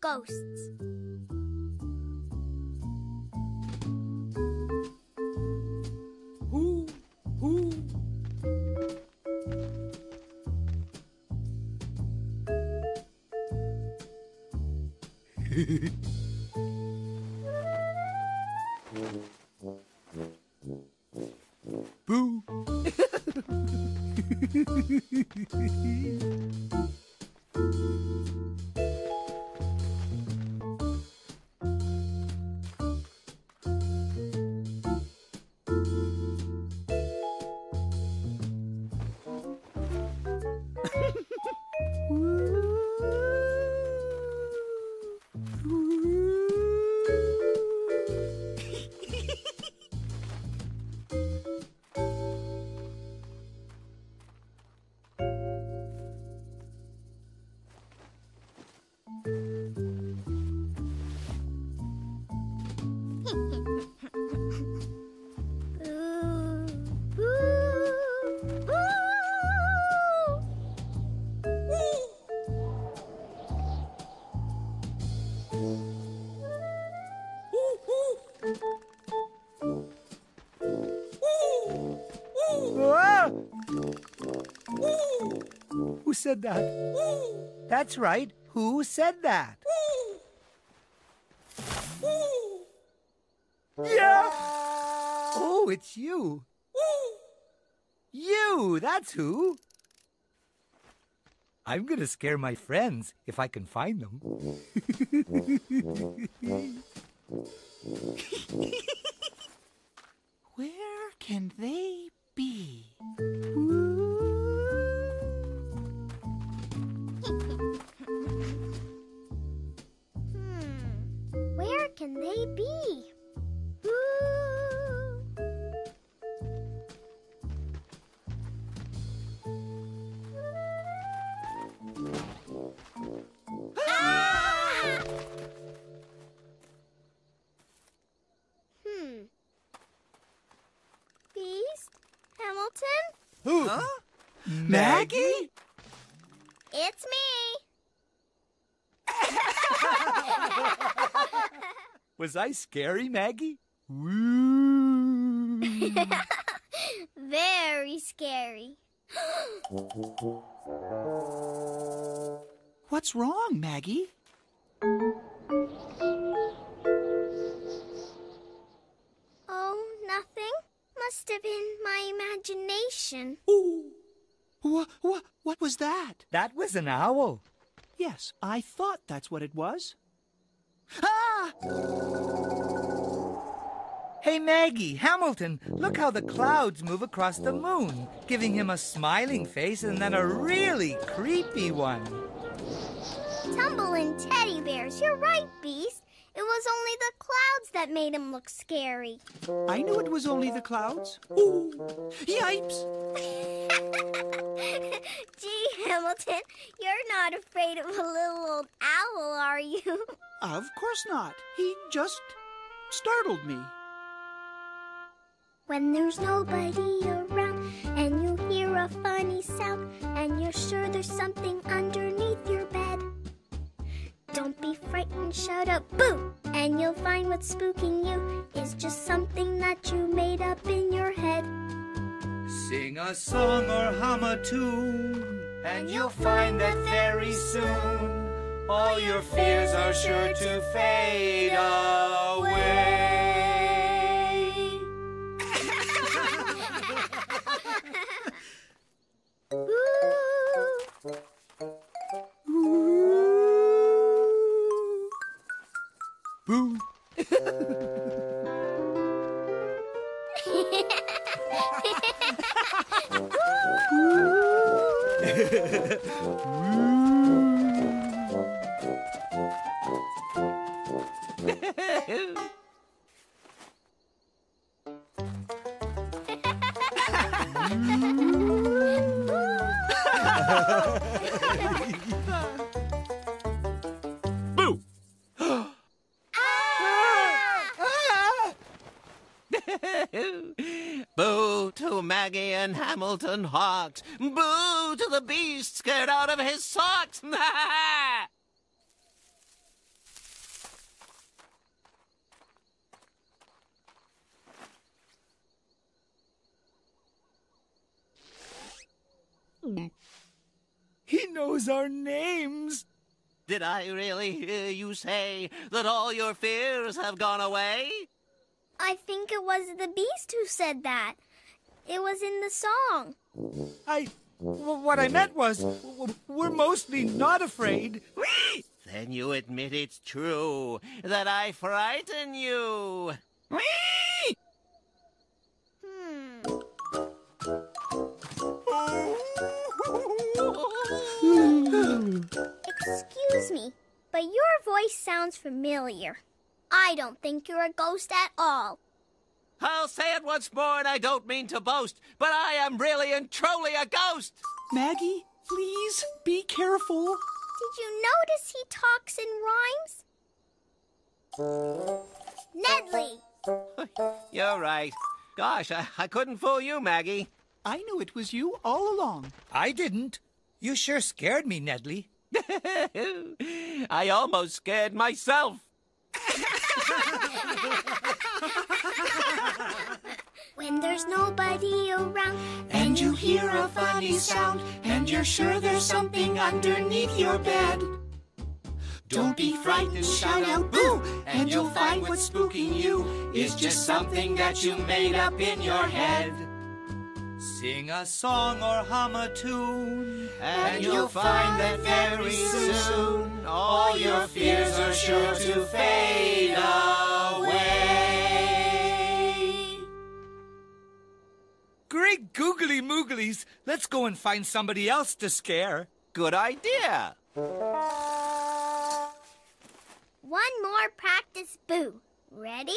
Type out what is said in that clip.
ghosts. Who? Who? Boo! said that? That's right. Who said that? Yeah! Oh, it's you. You, that's who. I'm gonna scare my friends if I can find them. can they be? Ah! Hmm. Beast? Hamilton? Who? Huh? Maggie? It's me. Was I scary, Maggie? Woo! Very scary. What's wrong, Maggie? Oh, nothing. Must have been my imagination. What, what, what was that? that was an owl. Yes, I thought that's what it was. Ah! Hey, Maggie, Hamilton, look how the clouds move across the moon, giving him a smiling face and then a really creepy one. Tumbling teddy bears. You're right, Beast. It was only the clouds that made him look scary. I knew it was only the clouds. Ooh! Yipes! Gee, Hamilton, you're not afraid of a little old owl, are you? Of course not. He just startled me. When there's nobody around and you hear a funny sound and you're sure there's something underneath your bed. Don't be frightened, shout out boo! And you'll find what's spooking you is just something that you made up in. Sing a song or hum a tune, and you'll find that very soon all your fears are sure to fade away. Boo! Ha ha ha ha! To Maggie and Hamilton Hocks. Boo to the beast scared out of his socks. He knows our names. Did I really hear you say that all your fears have gone away? I think it was the beast who said that. It was in the song. I. w- What I meant was, we're mostly not afraid. Then you admit it's true that I frighten you. Whee! Hmm. Excuse me, but your voice sounds familiar. I don't think you're a ghost at all. I'll say it once more, and I don't mean to boast, but I am really and truly a ghost. Maggie, please be careful. Did you notice he talks in rhymes? Nedley! You're right. Gosh, I, I couldn't fool you, Maggie. I knew it was you all along. I didn't. You sure scared me, Nedley. I almost scared myself. When there's nobody around And you hear a funny sound, and you're sure there's something underneath your bed. Don't be frightened, shout out boo, and you'll find what's spooking you is just something that you made up in your head. Sing a song or hum a tune, And you'll find that very soon all your fears are sure to fade away. Googly mooglies! Let's go and find somebody else to scare. Good idea. One more practice boo. Ready?